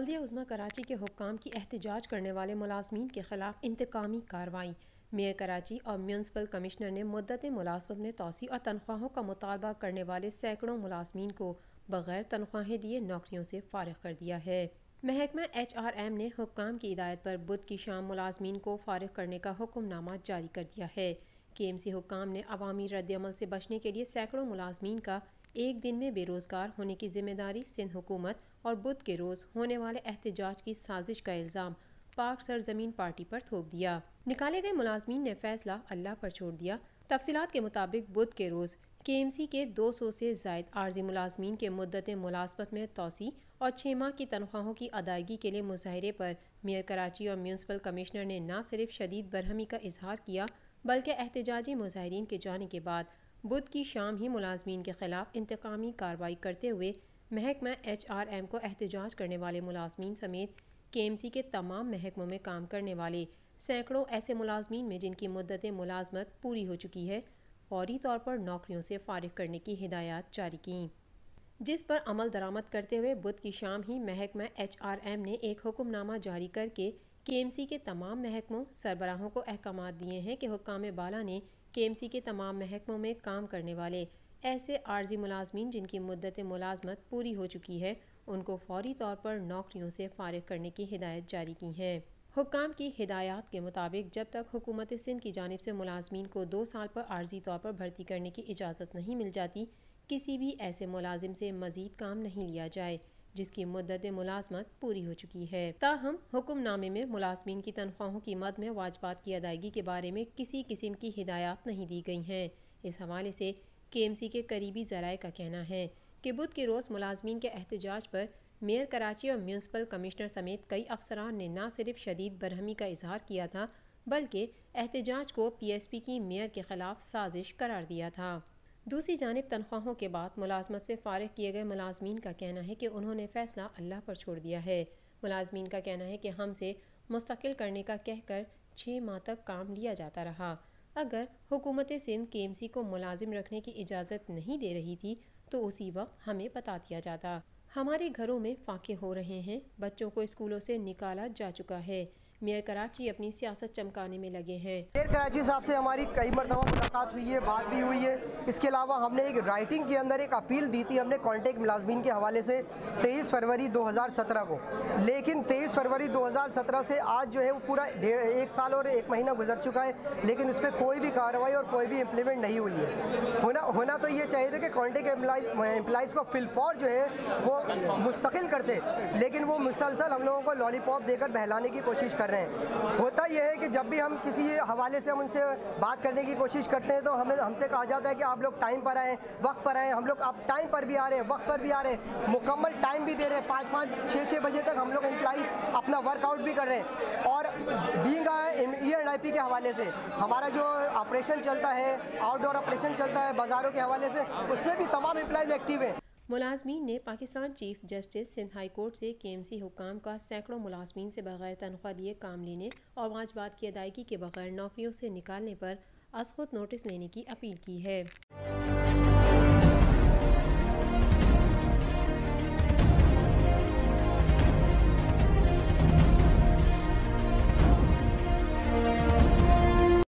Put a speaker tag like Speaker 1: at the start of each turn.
Speaker 1: बल्दिया उज़मा कराची के हुक्काम की एहतजाज करने वाले मुलाजमीन के खिलाफ इंतकामी कार्रवाई। मेयर कराची और म्यूनसिपल कमिश्नर ने मुद्दत मुलाजमत में तोसी और तनख्वाहों का मुतालबा करने वाले सैकड़ों मुलाजमीन को बगैर तनख्वाहें दिए नौकरियों से फारग कर दिया है। महकमा एच आर एम ने हुक्काम की हिदायत पर बुध की शाम मुलाजमीन को फारग करने का हुक्मनामा जारी कर दिया है। के एम सी हुक्काम ने अवामी रद्दमल से बचने के लिए सैकड़ों मुलाजमीन का एक दिन में बेरोज़गार होने की ज़िम्मेदारी, सिंध हुकूमत और बुध के रोज़ होने वाले एहतजाज की साजिश का इल्ज़ाम पाक सरजमीन पार्टी पर थोप दिया। निकाले गए मुलाजमीन ने फैसला अल्लाह पर छोड़ दिया। तफसीत के मुताबिक बुध के रोज़ के एम सी के दो सौ से जायद आर्जी मुलाजमीन के मुद्दत मुलाजमत में तोसी और छः माह की तनख्वाहों की अदायगी के लिए मुजाहरे पर मेयर कराची और म्यूनसिपल कमिश्नर ने न सिर्फ़ शदीद बरहमी का इजहार किया, बल्कि एहतजाजी मुजाहरीन के जाने के बाद बुध की शाम ही मुलाजमीन के खिलाफ इंतकामी कार्रवाई करते हुए महकमा एच आर एम को एहतजाज करने वाले मुलाजमीन समेत के एम सी के तमाम महकमों में काम करने वाले सैकड़ों ऐसे मुलाजमीन में जिनकी मुद्दत मुलाजमत पूरी हो चुकी है, फौरी तौर पर नौकरियों से फारिग करने की हिदायत जारी की। जिस पर अमल दरामद करते हुए बुध की शाम ही महकमा एच आर एम ने एक हुक्मनामा जारी करके के एम सी के तमाम महकमों, सरबराहों को अहकाम दिए हैं कि हुकाम बाला ने के एम सी के तमाम महकमों में काम करने वाले ऐसे आर्जी मुलाजमीन जिनकी मदत मुलाजमत पूरी हो चुकी है, उनको फौरी तौर पर नौकरियों से फारिग करने की हिदायत जारी की है। हुकाम की हिदायत के मुताबिक जब तक हुकूमत सिंध की जानब से मुलाजमीन को दो साल पर आर्जी तौर पर भर्ती करने की इजाज़त नहीं मिल जाती, किसी भी ऐसे मुलाजिम से मजीद काम नहीं लिया जाए। जिसकी मुद्दत मुलाजमत पूरी हो चुकी है। ताहम हुक्मनामे में मुलाजमीन की तनख्वाहों की मद में वाजबात की अदायगी के बारे में किसी किस्म की हिदायत नहीं दी गई हैं। इस हवाले से के एम सी के करीबी जराए का कहना है कि बुध के रोज़ मुलाजमीन के एहतजाज पर मेयर कराची और म्यूनसिपल कमिश्नर समेत कई अफसरान ने न सिर्फ़ शदीद बरहमी का इजहार किया था, बल्कि एहतजाज को पी एस पी की मेयर के खिलाफ साजिश करार दिया था। दूसरी जानब तनख्वाहों के बाद मुलाजमत से फारग किए गए मुलाजमीन का कहना है कि उन्होंने फ़ैसला अल्लाह पर छोड़ दिया है। मुलाजमीन का कहना है कि हमसे मुस्तकिल करने का कहकर छः माह तक काम लिया जाता रहा। अगर हुकूमत सिंध के एम सी को मुलाजिम रखने की इजाज़त नहीं दे रही थी तो उसी वक्त हमें बता दिया जाता। हमारे घरों में फाके हो रहे हैं, बच्चों को स्कूलों से निकाला जा चुका है। मेयर कराची अपनी सियासत चमकाने में लगे हैं।
Speaker 2: मेयर कराची साहब से हमारी कई मरतबा मुलाकात हुई है, बात भी हुई है। इसके अलावा हमने एक राइटिंग के अंदर एक अपील दी थी, हमने कॉन्टेक्ट मुलाजमीन के हवाले से 23 फरवरी 2017 को। लेकिन 23 फरवरी 2017 से आज जो है वो पूरा एक साल और एक महीना गुजर चुका है, लेकिन उस पर कोई भी कार्रवाई और कोई भी इम्प्लीमेंट नहीं हुई है। होना होना तो ये चाहिए था कि कॉन्टेक्ट एम्प्लॉज़ को फिलफॉर जो है वो मुस्तकिल करते, लेकिन वो मुसलसल हम लोगों को लॉलीपॉप देकर बहलाने की कोशिश कर रहे हैं। होता यह है कि जब भी हम किसी हवाले से हम उनसे बात करने की कोशिश करते हैं तो हमें, हमसे कहा जाता है कि आप लोग टाइम पर आएँ, वक्त पर आएँ। हम लोग अब टाइम पर भी आ रहे हैं, वक्त पर भी आ रहे हैं। मुकम्मल टाइम भी दे रहे हैं। पाँच पाँच, छः छः बजे तक हम लोग एम्प्लाई अपना वर्कआउट भी कर रहे हैं। और बींग ई एंड आई के हवाले से, हमारा जो ऑपरेशन चलता है आउटडोर ऑपरेशन चलता है, बाज़ारों के हवाले से, उसमें भी तमाम एम्प्लॉयज़ एक्टिव हैं।
Speaker 1: मुलाजमीन ने Pakistan chief justice Sindh high court से के एम सी हुकाम का सैकड़ों मुलाजमीन से बगैर तनख्वाह दिए काम लेने और वाजबात की अदायगी के बगैर नौकरियों से निकालने पर असखुद नोटिस लेने की अपील की है।